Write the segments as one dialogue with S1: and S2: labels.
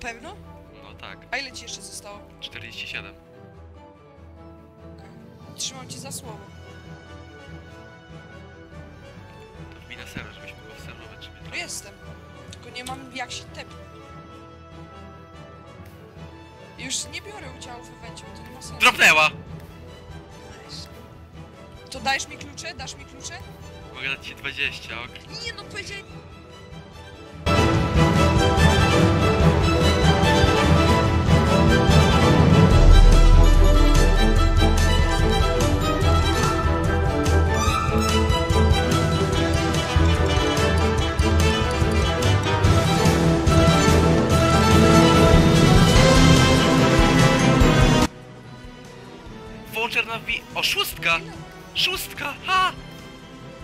S1: Pewno?
S2: No tak,
S1: A ile ci jeszcze zostało?
S2: 47.
S1: Trzymam cię za słowo.
S2: To wbij na serwer, żebyś mógł obserwować, czy mnie
S1: No jestem. Tylko nie mam jak się tepnąć. Już nie biorę udziału w evencie, bo to nie ma sensu.
S2: Dropnęła!
S1: To dajesz mi klucze? Dasz mi klucze?
S2: Mogę dać ci 20, ok?
S1: Nie no, powiedziałem...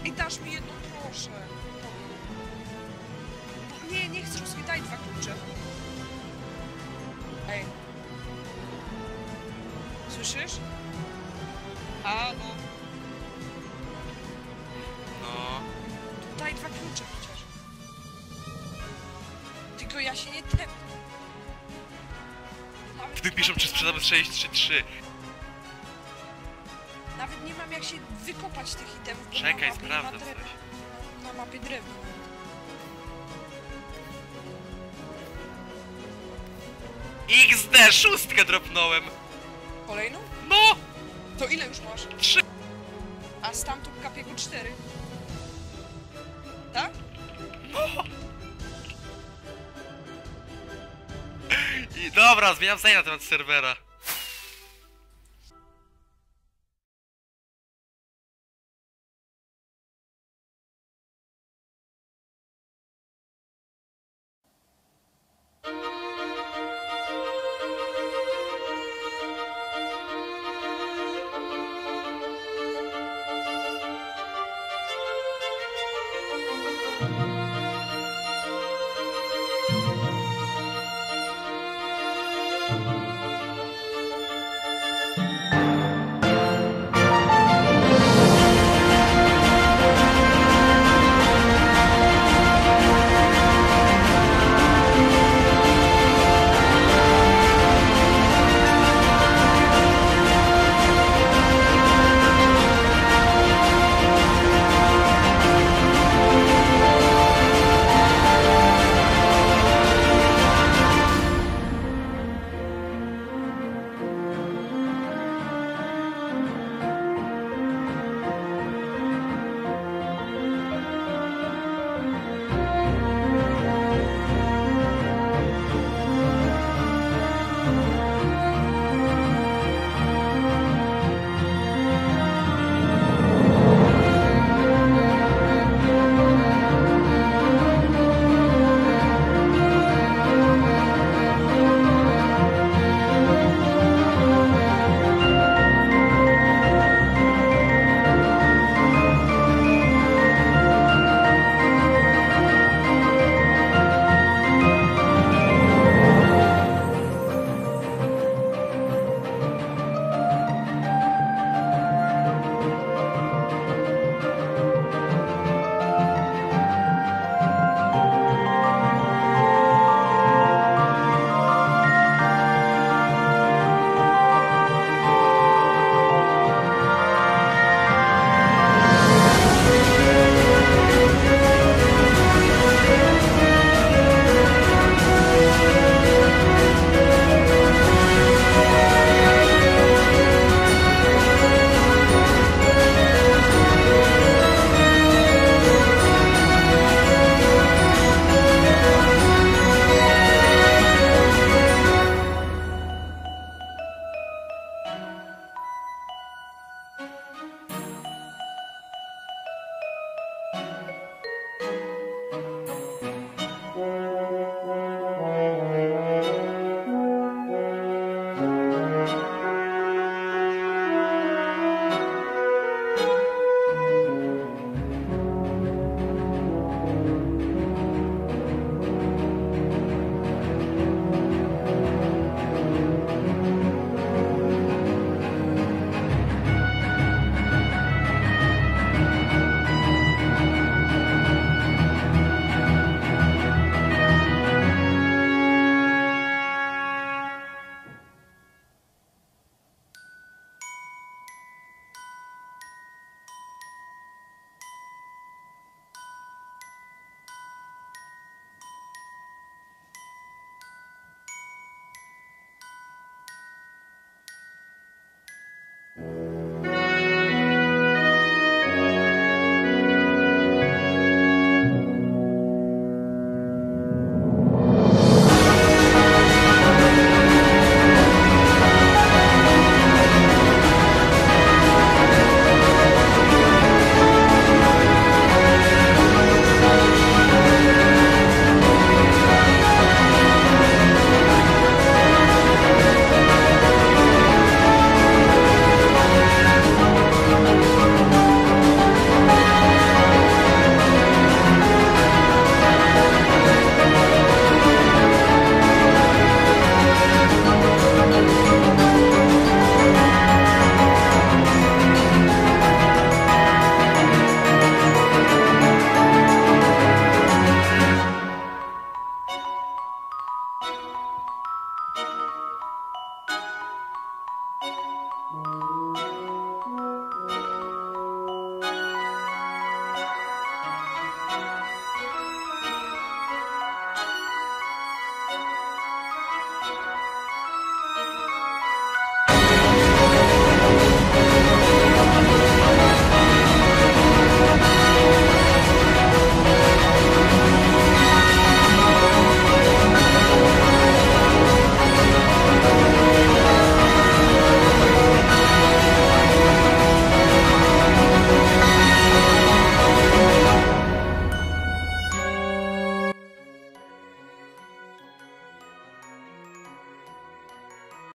S1: I dasz mi jedną, proszę. Bo- Nie, nie chcę szóstki, daj dwa klucze. Ej. Słyszysz? Halo.
S2: No...
S1: Daj dwa klucze chociaż. Tylko ja się nie tepnę. Nawet
S2: Wtedy piszą, czy sprzedamy 6 czy 3.
S1: Nawet nie mam jak się wykopać tych itemów. bo
S2: Czekaj,
S1: na mapie nie ma
S2: sprawdzę
S1: drewna.
S2: coś.
S1: Na, mapie drewna.
S2: XD! Szóstkę dropnąłem!
S1: Kolejną?
S2: No!
S1: To ile już masz?
S2: Trzy!
S1: A z tamtą kapiego cztery. Tak?
S2: No! I dobra, zmieniam zdanie na temat serwera.